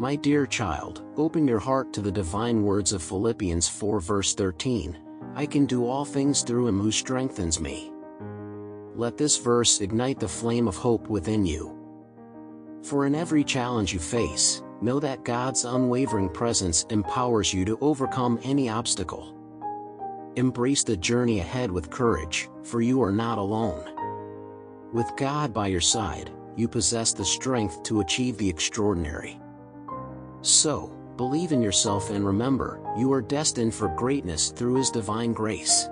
My dear child, open your heart to the divine words of Philippians 4 verse 13, I can do all things through him who strengthens me. Let this verse ignite the flame of hope within you. For in every challenge you face, know that God's unwavering presence empowers you to overcome any obstacle. Embrace the journey ahead with courage, for you are not alone. With God by your side, you possess the strength to achieve the extraordinary. So, believe in yourself and remember, you are destined for greatness through His divine grace.